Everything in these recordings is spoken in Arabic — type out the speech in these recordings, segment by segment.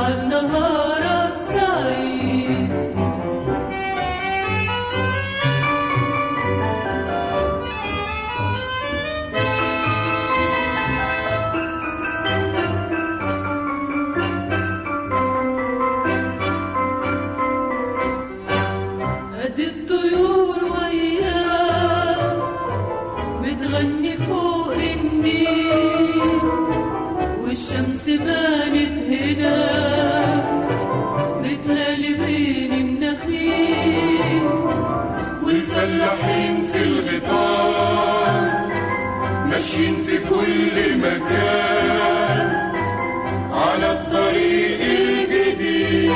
يجعل نهارك سعيد. قد الطيور وياك بتغني فوق النيل. والشمس بانت هناك بتلالي بين النخيل والفلاحين في الغيطان ماشيين في كل مكان على الطريق الجديد.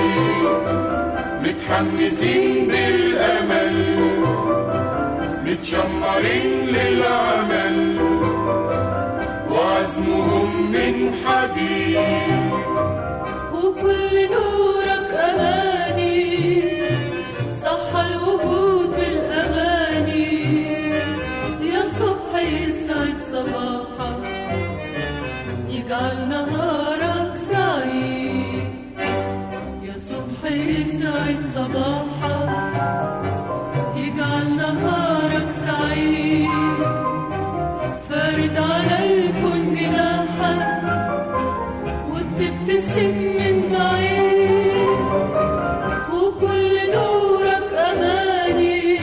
متحمسين بالأمل متشمرين للعمل. وعزمهم من حديد. وكل نورك أماني صح الوجود بالأغاني. يا صبح يسعد صباحك يجعل نهارك سعيد. يا صبح يسعد صباحك يجعل نهارك وبتبتسم من بعيد وكل نورك أماني.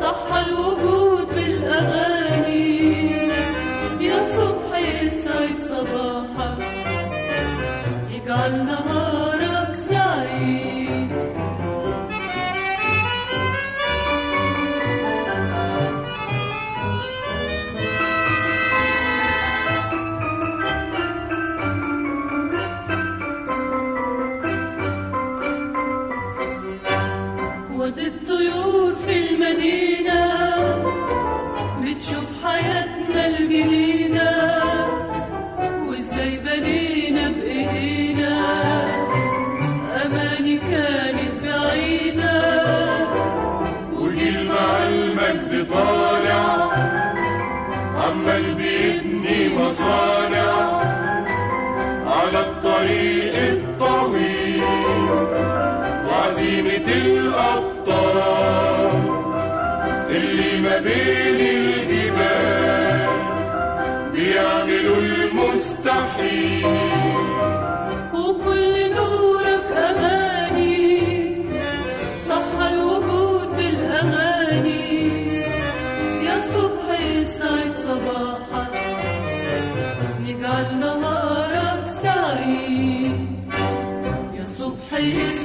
صح الوجود بالأغاني. يا صبح يسعد صباحك يجعل نهارك سعيد. Jerusalem.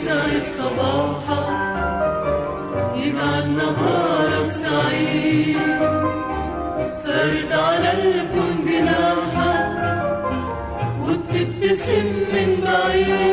يسعد صباحك يجعل نهارك سعيد فارد على الكون جناحك وبتبتسم من بعيد.